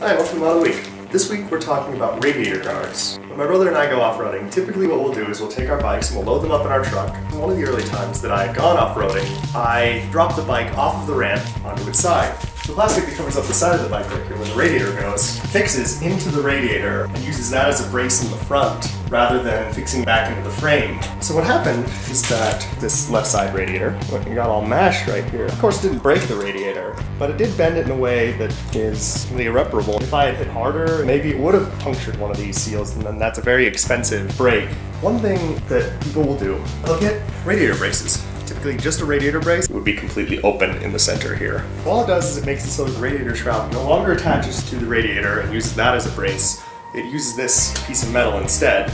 Hi, welcome to Mod of the Week. This week we're talking about radiator guards. When my brother and I go off-roading, typically what we'll do is we'll take our bikes and we'll load them up in our truck. One of the early times that I had gone off-roading, I dropped the bike off of the ramp onto its side. The plastic that covers up the side of the bike here where the radiator goes fixes into the radiator and uses that as a brace in the front rather than fixing back into the frame. So what happened is that this left side radiator got all mashed right here. Of course didn't break the radiator, but it did bend it in a way that is irreparable. If I had hit harder, maybe it would have punctured one of these seals and then that's a very expensive break. One thing that people will do, they'll get radiator braces typically just a radiator brace, would be completely open in the center here. All it does is it makes it so the radiator shroud no longer attaches to the radiator and uses that as a brace. It uses this piece of metal instead.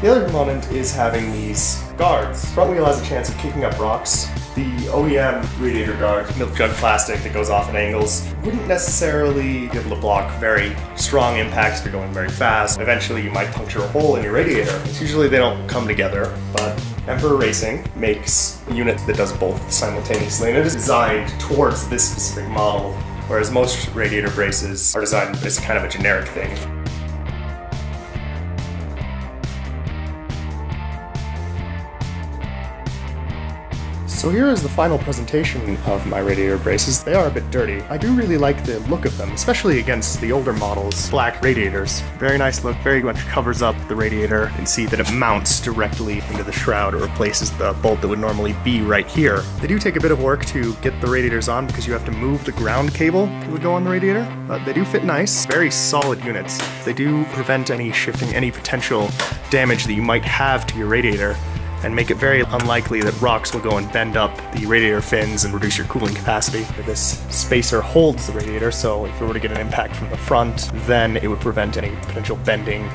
The other component is having these guards. Front wheel has a chance of kicking up rocks. The OEM radiator guard, milk jug plastic that goes off at angles, wouldn't necessarily be able to block very strong impacts if you're going very fast. Eventually you might puncture a hole in your radiator. It's usually they don't come together, but Emperor Racing makes a unit that does both simultaneously, and it is designed towards this specific model, whereas most radiator braces are designed as kind of a generic thing. So here is the final presentation of my radiator braces. They are a bit dirty. I do really like the look of them, especially against the older models, black radiators. Very nice look, very much covers up the radiator. You can see that it mounts directly into the shroud or replaces the bolt that would normally be right here. They do take a bit of work to get the radiators on because you have to move the ground cable that would go on the radiator, but they do fit nice. Very solid units. They do prevent any shifting, any potential damage that you might have to your radiator and make it very unlikely that rocks will go and bend up the radiator fins and reduce your cooling capacity. This spacer holds the radiator, so if we were to get an impact from the front, then it would prevent any potential bending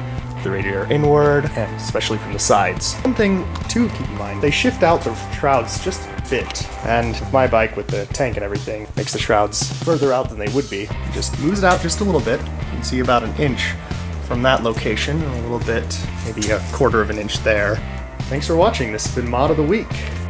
the radiator inward, and especially from the sides. One thing to keep in mind, they shift out the shrouds just a bit, and with my bike with the tank and everything makes the shrouds further out than they would be. It just moves it out just a little bit. You can see about an inch from that location, a little bit, maybe a quarter of an inch there. Thanks for watching. This has been Mod of the Week.